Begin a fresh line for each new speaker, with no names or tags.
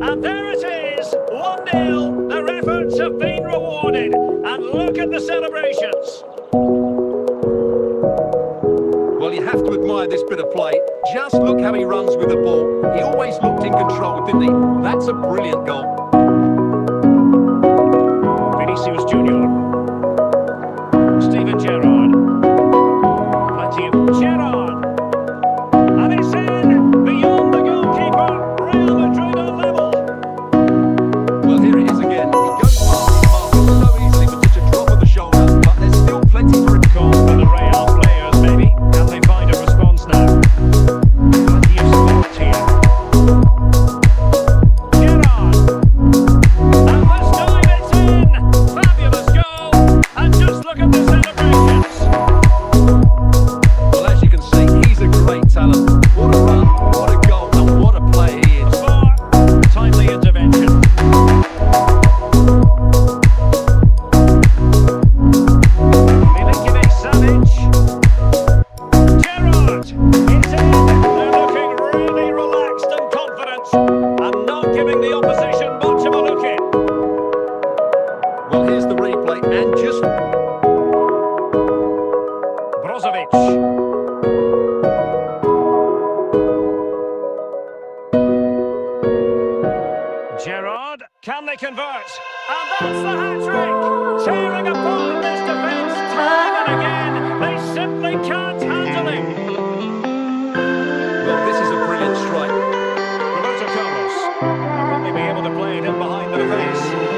And there it is, 1-0. Their efforts have been rewarded. And look at the celebrations.
Well, you have to admire this bit of play. Just look how he runs with the ball. He always looked in control, didn't he? That's a brilliant goal.
Vinicius Junior. Look Gerrard, can they convert? And that's the hat trick! Tearing apart
this defence time and again.
They simply can't handle him.
Well, this is a brilliant strike. Roberto Carlos
will probably be able to play it in behind the defence.